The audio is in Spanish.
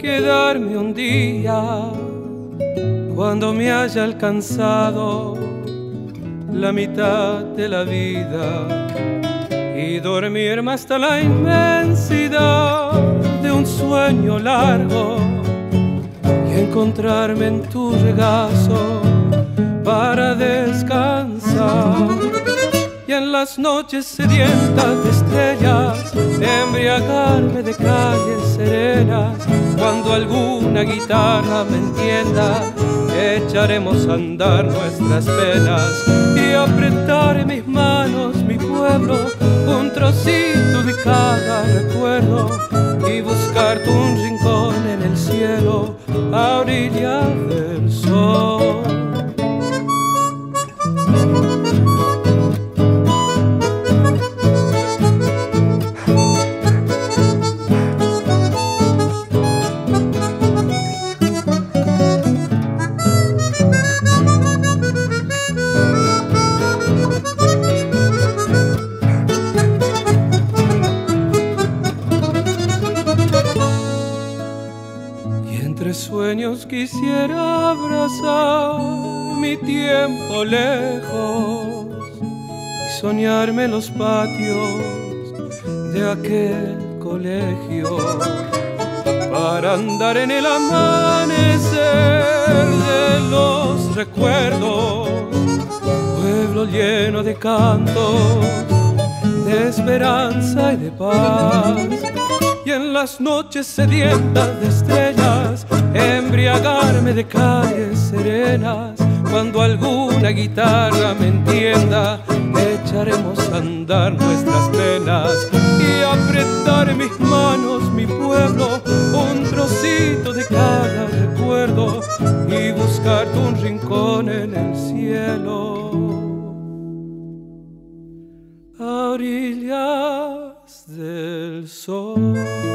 quedarme un día cuando me haya alcanzado la mitad de la vida y dormirme hasta la inmensidad de un sueño largo y encontrarme en tu regazo para descansar las noches sedientas de estrellas embriagarme de calles serenas. Cuando alguna guitarra me entienda, echaremos a andar nuestras penas y apretar en mis manos mi pueblo, un trocito de cada recuerdo y buscarte un rincón en el cielo a orilla del quisiera abrazar mi tiempo lejos y soñarme los patios de aquel colegio para andar en el amanecer de los recuerdos, pueblo lleno de cantos, de esperanza y de paz. Y en las noches sedientas de estrellas embriagarme de calles serenas. Cuando alguna guitarra me entienda, echaremos a andar nuestras penas y apretar mis manos mi pueblo, un trocito de cada recuerdo y buscarte un rincón en el cielo. A orillas del sol.